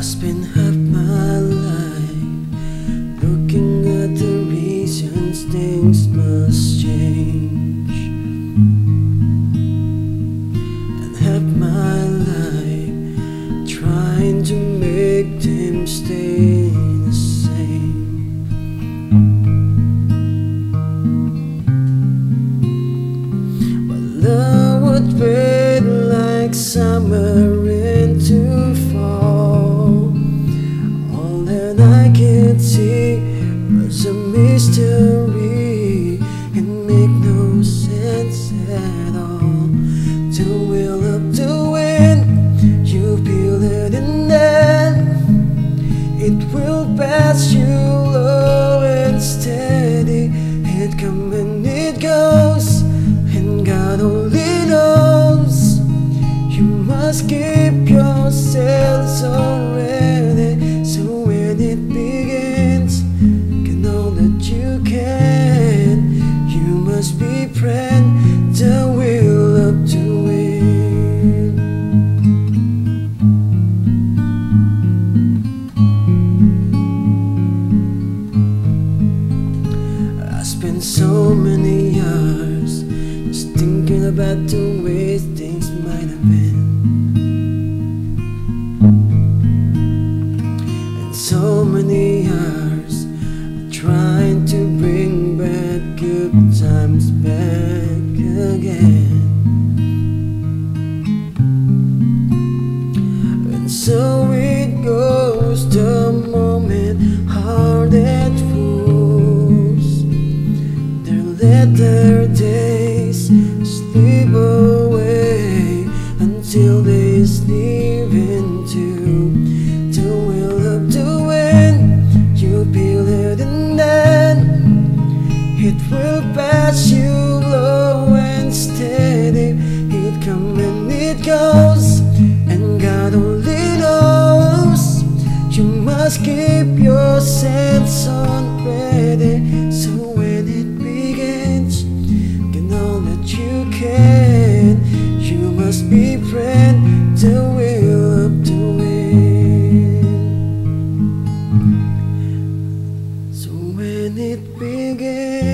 I spent half my life looking at the reasons things must change, and half my life trying to make them stay the same. But love would fade like summer. Could was a mystery. It make no sense at all. To will of the wind, you feel it and then it will pass you low and steady. It comes and it goes, and God only knows. You must keep yourselves already. Spent so many hours just thinking about the way things might have been. And so many hours trying to bring back good times back again. Their days slip away until they slip into the will of the wind. You feel it and then it will pass you low and steady. It comes and it goes, and God only knows. You must keep your sense on ready. It begins,